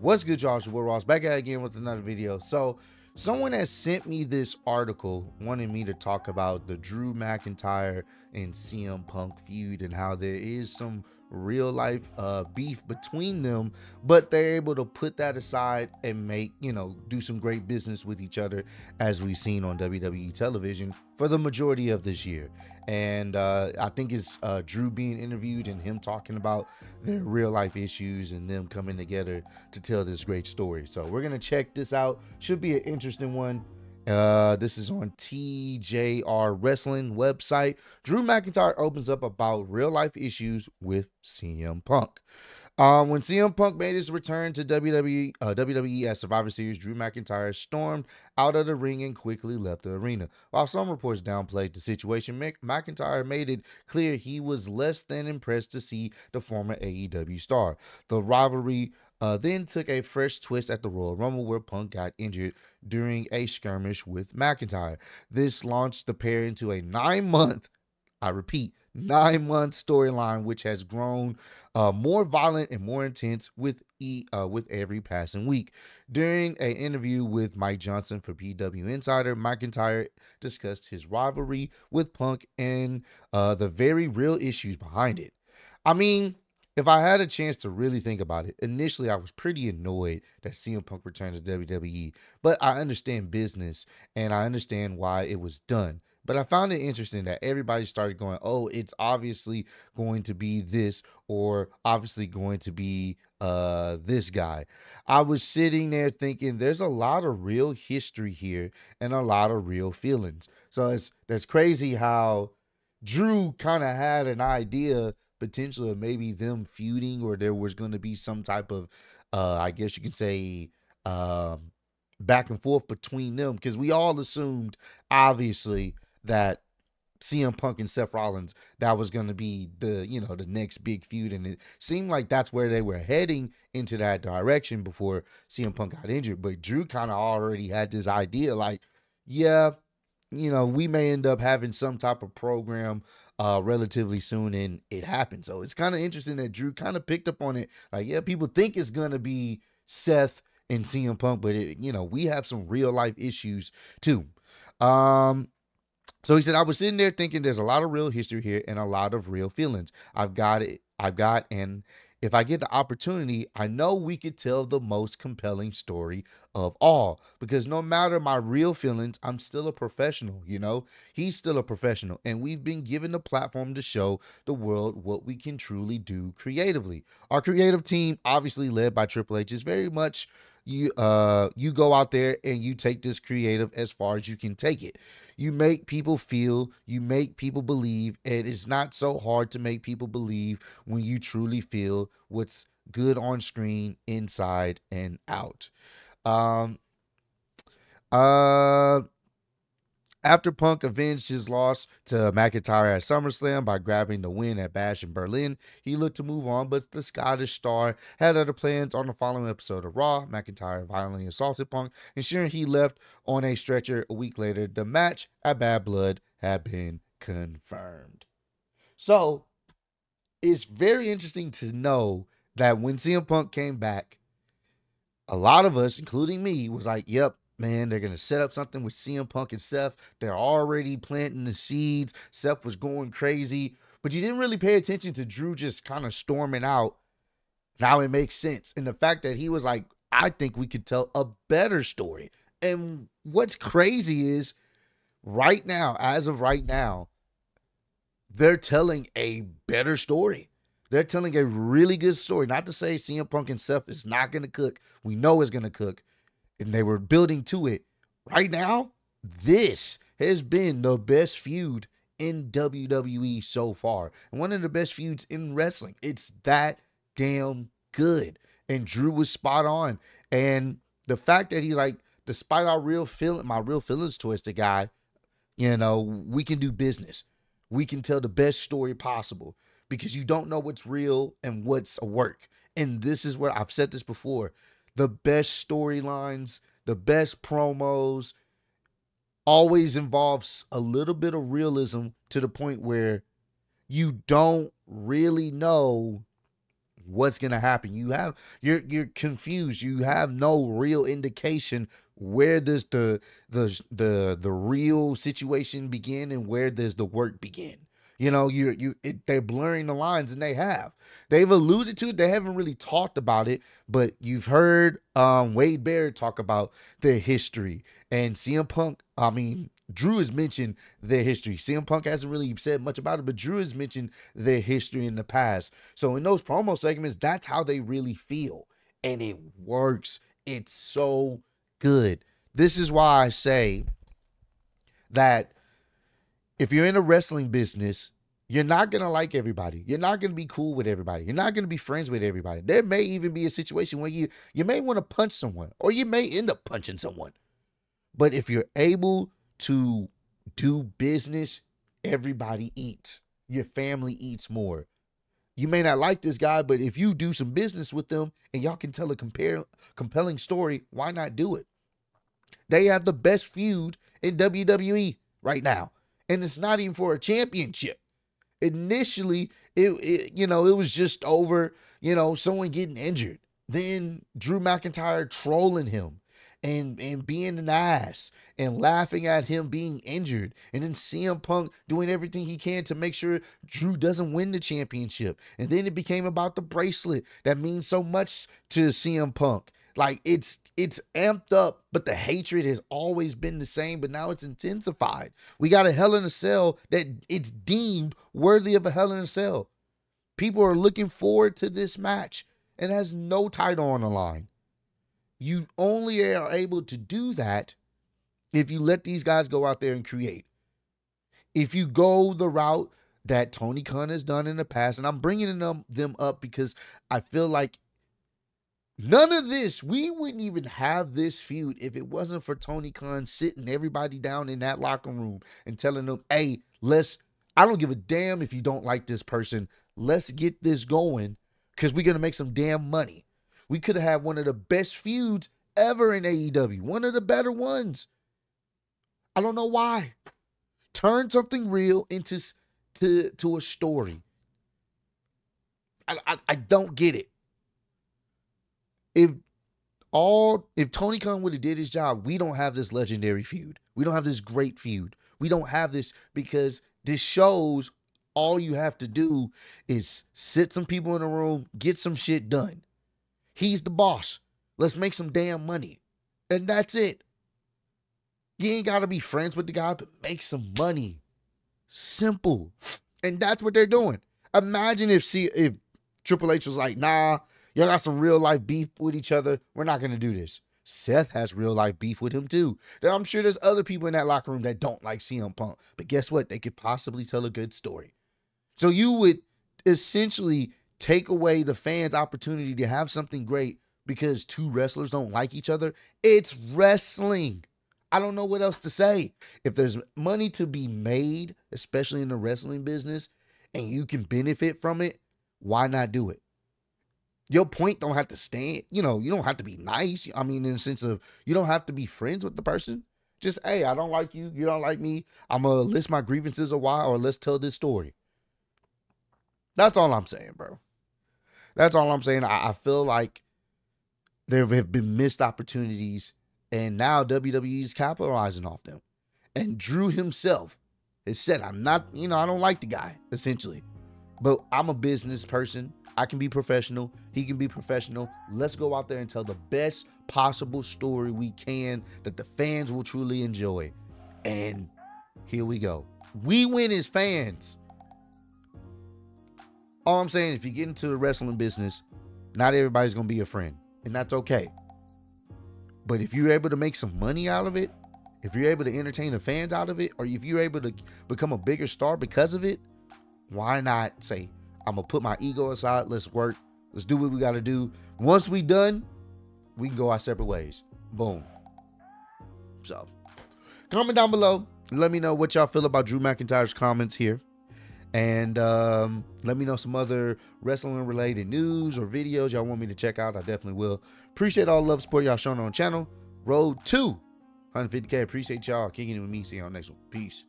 What's good, Joshua Ross? Back at again with another video. So, someone has sent me this article wanting me to talk about the Drew McIntyre and CM Punk feud and how there is some real life uh, beef between them, but they're able to put that aside and make, you know, do some great business with each other as we've seen on WWE television for the majority of this year. And uh, I think it's uh, Drew being interviewed and him talking about their real life issues and them coming together to tell this great story. So we're going to check this out. Should be an interesting one. Uh, this is on TJR Wrestling website. Drew McIntyre opens up about real life issues with CM Punk. Um, when CM Punk made his return to WWE, uh, WWE at Survivor Series, Drew McIntyre stormed out of the ring and quickly left the arena. While some reports downplayed the situation, McIntyre made it clear he was less than impressed to see the former AEW star. The rivalry uh, then took a fresh twist at the Royal Rumble where Punk got injured during a skirmish with McIntyre. This launched the pair into a nine month, I repeat, nine month storyline, which has grown uh, more violent and more intense with e uh, with every passing week. During an interview with Mike Johnson for PW Insider, McIntyre discussed his rivalry with Punk and uh, the very real issues behind it. I mean, if I had a chance to really think about it, initially I was pretty annoyed that CM Punk returned to WWE, but I understand business and I understand why it was done. But I found it interesting that everybody started going, oh, it's obviously going to be this or obviously going to be uh this guy. I was sitting there thinking there's a lot of real history here and a lot of real feelings. So it's that's crazy how Drew kind of had an idea potentially of maybe them feuding or there was going to be some type of uh I guess you could say um back and forth between them because we all assumed obviously that CM Punk and Seth Rollins that was going to be the you know the next big feud and it seemed like that's where they were heading into that direction before CM Punk got injured but Drew kind of already had this idea like yeah you know we may end up having some type of program uh relatively soon and it happened so it's kind of interesting that Drew kind of picked up on it like yeah people think it's to be Seth and CM Punk but it, you know we have some real life issues too um so he said, I was sitting there thinking there's a lot of real history here and a lot of real feelings. I've got it. I've got, and if I get the opportunity, I know we could tell the most compelling story of all. Because no matter my real feelings, I'm still a professional, you know? He's still a professional. And we've been given the platform to show the world what we can truly do creatively. Our creative team, obviously led by Triple H, is very much you uh you go out there and you take this creative as far as you can take it you make people feel you make people believe and it's not so hard to make people believe when you truly feel what's good on screen inside and out. Um uh after Punk avenged his loss to McIntyre at SummerSlam by grabbing the win at Bash in Berlin, he looked to move on, but the Scottish star had other plans on the following episode of Raw. McIntyre violently assaulted Punk, ensuring he left on a stretcher a week later. The match at Bad Blood had been confirmed. So it's very interesting to know that when CM Punk came back, a lot of us, including me, was like, yep, man, they're to set up something with CM Punk and Seth. They're already planting the seeds. Seth was going crazy, but you didn't really pay attention to Drew just kind of storming out. Now it makes sense. And the fact that he was like, I think we could tell a better story. And what's crazy is right now, as of right now, they're telling a better story. They're telling a really good story. Not to say CM Punk and Seth is not going to cook. We know it's going to cook and they were building to it. Right now, this has been the best feud in WWE so far, and one of the best feuds in wrestling. It's that damn good. And Drew was spot on. And the fact that he's like, despite our real feeling, my real feelings towards the guy, you know, we can do business. We can tell the best story possible because you don't know what's real and what's a work. And this is where I've said this before the best storylines, the best promos always involves a little bit of realism to the point where you don't really know what's gonna happen. You have you're you're confused. You have no real indication where does the the the the real situation begin and where does the work begin. You know, you you it, they're blurring the lines, and they have. They've alluded to it. They haven't really talked about it, but you've heard um, Wade Barrett talk about their history, and CM Punk. I mean, Drew has mentioned their history. CM Punk hasn't really said much about it, but Drew has mentioned their history in the past. So in those promo segments, that's how they really feel, and it works. It's so good. This is why I say that if you're in a wrestling business, you're not going to like everybody. You're not going to be cool with everybody. You're not going to be friends with everybody. There may even be a situation where you you may want to punch someone or you may end up punching someone. But if you're able to do business, everybody eats. Your family eats more. You may not like this guy, but if you do some business with them and y'all can tell a compare, compelling story, why not do it? They have the best feud in WWE right now and it's not even for a championship. Initially, it, it you know it was just over you know someone getting injured. Then Drew McIntyre trolling him and and being an ass and laughing at him being injured and then CM Punk doing everything he can to make sure Drew doesn't win the championship. And then it became about the bracelet that means so much to CM Punk. Like it's it's amped up, but the hatred has always been the same, but now it's intensified. We got a hell in a cell that it's deemed worthy of a hell in a cell. People are looking forward to this match and has no title on the line. You only are able to do that if you let these guys go out there and create. If you go the route that Tony Khan has done in the past, and I'm bringing them, them up because I feel like None of this, we wouldn't even have this feud if it wasn't for Tony Khan sitting everybody down in that locker room and telling them, hey, let's, I don't give a damn if you don't like this person. Let's get this going because we're going to make some damn money. We could have had one of the best feuds ever in AEW, one of the better ones. I don't know why. Turn something real into to, to a story. I, I, I don't get it if all if Tony Khan would have did his job, we don't have this legendary feud. We don't have this great feud. We don't have this because this shows all you have to do is sit some people in a room, get some shit done. He's the boss. Let's make some damn money. And that's it. You ain't got to be friends with the guy, but make some money. Simple. And that's what they're doing. Imagine if see if Triple H was like, nah, Y'all got some real life beef with each other. We're not going to do this. Seth has real life beef with him too. Then I'm sure there's other people in that locker room that don't like CM Punk. But guess what? They could possibly tell a good story. So you would essentially take away the fans' opportunity to have something great because two wrestlers don't like each other. It's wrestling. I don't know what else to say. If there's money to be made, especially in the wrestling business, and you can benefit from it, why not do it? Your point don't have to stand. You know, you don't have to be nice. I mean, in the sense of you don't have to be friends with the person. Just hey, I don't like you. You don't like me. I'm gonna list my grievances a while, or let's tell this story. That's all I'm saying, bro. That's all I'm saying. I, I feel like there have been missed opportunities, and now WWE is capitalizing off them. And Drew himself has said, "I'm not. You know, I don't like the guy. Essentially, but I'm a business person." I can be professional. He can be professional. Let's go out there and tell the best possible story we can that the fans will truly enjoy. And here we go. We win as fans. All I'm saying, if you get into the wrestling business, not everybody's going to be a friend, and that's okay. But if you're able to make some money out of it, if you're able to entertain the fans out of it, or if you're able to become a bigger star because of it, why not say, I'm gonna put my ego aside. Let's work. Let's do what we gotta do. Once we done, we can go our separate ways. Boom. So, comment down below. Let me know what y'all feel about Drew McIntyre's comments here. And um, let me know some other wrestling related news or videos y'all want me to check out. I definitely will. Appreciate all love support y'all showing on channel. Road to 150K. Appreciate y'all kicking it with me. See y'all next one. Peace.